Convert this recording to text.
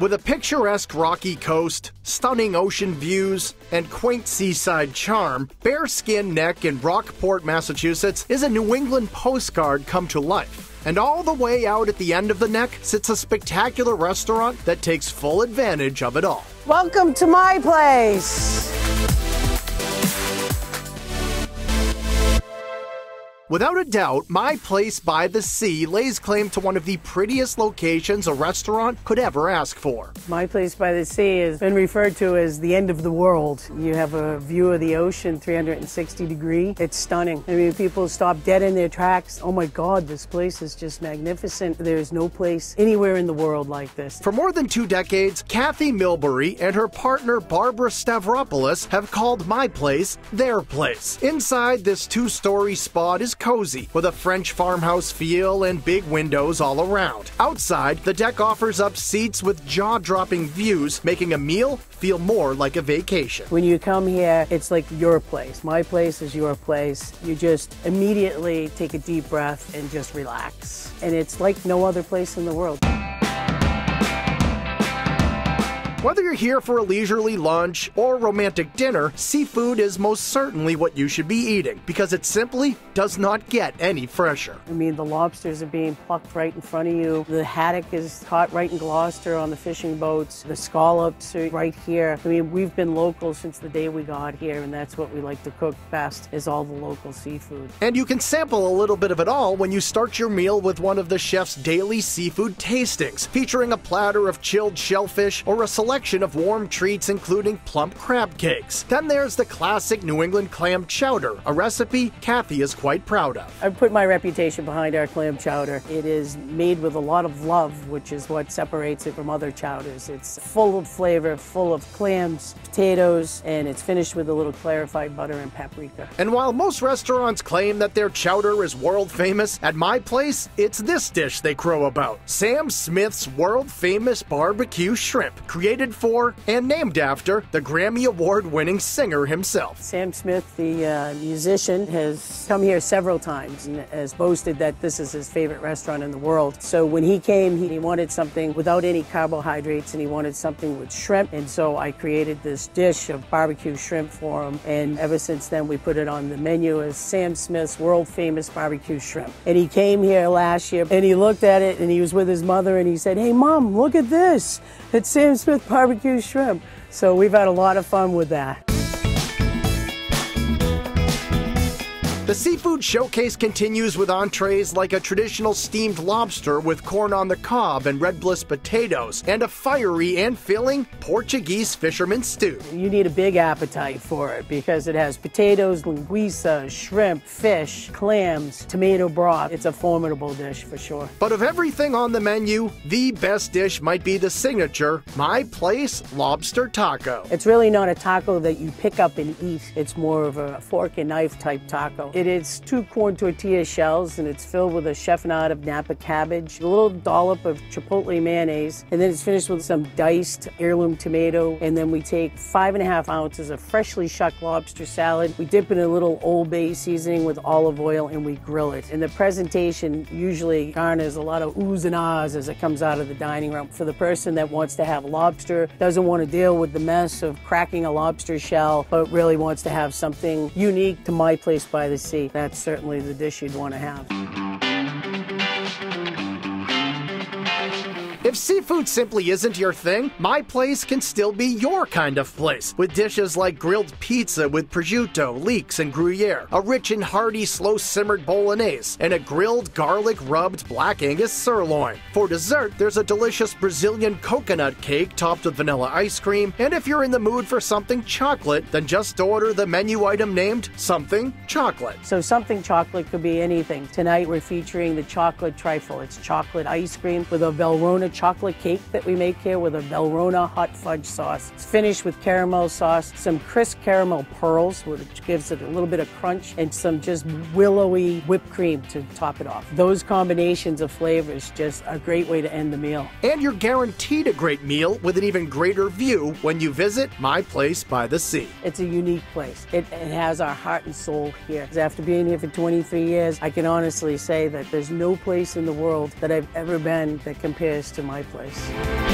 With a picturesque rocky coast, stunning ocean views, and quaint seaside charm, Bearskin Neck in Rockport, Massachusetts is a New England postcard come to life. And all the way out at the end of the neck sits a spectacular restaurant that takes full advantage of it all. Welcome to my place. Without a doubt, My Place by the Sea lays claim to one of the prettiest locations a restaurant could ever ask for. My Place by the Sea has been referred to as the end of the world. You have a view of the ocean 360 degree. It's stunning. I mean, people stop dead in their tracks. Oh my God, this place is just magnificent. There's no place anywhere in the world like this. For more than two decades, Kathy Milbury and her partner Barbara Stavropoulos have called My Place their place. Inside this two story spot is cozy, with a French farmhouse feel and big windows all around. Outside, the deck offers up seats with jaw dropping views, making a meal feel more like a vacation. When you come here, it's like your place. My place is your place. You just immediately take a deep breath and just relax. And it's like no other place in the world. Whether you're here for a leisurely lunch or romantic dinner, seafood is most certainly what you should be eating because it simply does not get any fresher. I mean, the lobsters are being plucked right in front of you. The haddock is caught right in Gloucester on the fishing boats. The scallops are right here. I mean, we've been local since the day we got here, and that's what we like to cook best is all the local seafood. And you can sample a little bit of it all when you start your meal with one of the chef's daily seafood tastings, featuring a platter of chilled shellfish or a selection of warm treats including plump crab cakes. Then there's the classic New England clam chowder, a recipe Kathy is quite proud of. I put my reputation behind our clam chowder. It is made with a lot of love, which is what separates it from other chowders. It's full of flavor, full of clams, potatoes, and it's finished with a little clarified butter and paprika. And while most restaurants claim that their chowder is world famous, at my place, it's this dish they crow about Sam Smith's world famous barbecue shrimp, created created for and named after the Grammy Award winning singer himself. Sam Smith, the uh, musician, has come here several times and has boasted that this is his favorite restaurant in the world. So when he came, he wanted something without any carbohydrates and he wanted something with shrimp. And so I created this dish of barbecue shrimp for him. And ever since then, we put it on the menu as Sam Smith's world famous barbecue shrimp. And he came here last year and he looked at it and he was with his mother and he said, Hey, mom, look at this. It's Sam Smith barbecue shrimp. So we've had a lot of fun with that. The seafood showcase continues with entrees like a traditional steamed lobster with corn on the cob and red bliss potatoes, and a fiery and filling Portuguese fisherman stew. You need a big appetite for it because it has potatoes, linguiça, shrimp, fish, clams, tomato broth. It's a formidable dish for sure. But of everything on the menu, the best dish might be the signature My Place Lobster Taco. It's really not a taco that you pick up and eat. It's more of a fork and knife type taco. It is two corn tortilla shells and it's filled with a chiffonade of Napa cabbage, a little dollop of chipotle mayonnaise, and then it's finished with some diced heirloom tomato. And then we take five and a half ounces of freshly shucked lobster salad. We dip it in a little Old Bay seasoning with olive oil and we grill it. And the presentation usually garners a lot of oohs and ahs as it comes out of the dining room. For the person that wants to have lobster, doesn't want to deal with the mess of cracking a lobster shell, but really wants to have something unique to my place by the sea. That's certainly the dish you'd want to have. If seafood simply isn't your thing, my place can still be your kind of place, with dishes like grilled pizza with prosciutto, leeks, and gruyere, a rich and hearty slow simmered bolognese, and a grilled garlic rubbed black Angus sirloin. For dessert, there's a delicious Brazilian coconut cake topped with vanilla ice cream, and if you're in the mood for something chocolate, then just order the menu item named Something Chocolate. So, something chocolate could be anything. Tonight, we're featuring the chocolate trifle. It's chocolate ice cream with a Valrhona chocolate cake that we make here with a Valrhona hot fudge sauce. It's finished with caramel sauce, some crisp caramel pearls, which gives it a little bit of crunch, and some just willowy whipped cream to top it off. Those combinations of flavors just a great way to end the meal. And you're guaranteed a great meal with an even greater view when you visit My Place by the Sea. It's a unique place. It, it has our heart and soul here. After being here for 23 years, I can honestly say that there's no place in the world that I've ever been that compares my place.